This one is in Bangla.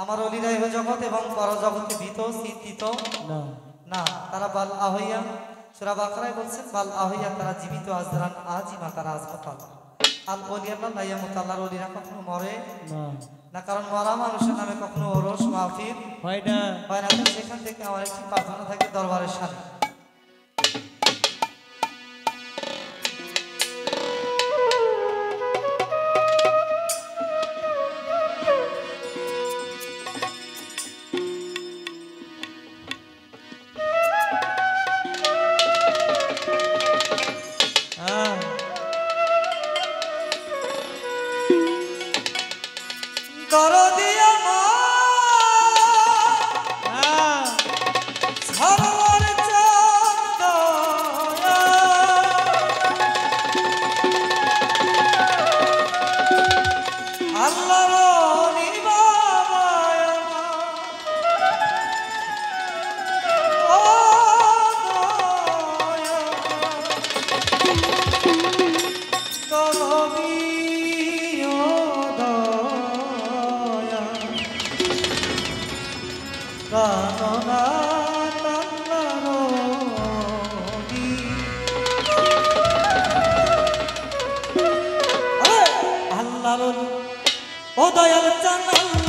আমার অলিরা ইহ জগৎ এবং পরজগতে ভীত চিন্তিত না। তারা বাল আহইয়া সুরা বাকরায় বলছেন বাল আহইয়া তারা জীবিত আজরান আজিমা তারা হাসপাতাল আল অলিয়াল্লাহ লাইয়া মুতাল্লাহর অলিরা কখনো মরে না। না কারণ মরা মানুষের নামে কখনো ওরস মাহফিল হয় না। হয় না। সেখান থেকে আমার একটি প্রার্থনা থাকে দরবারের সামনে। kanun O dayalıktan Allah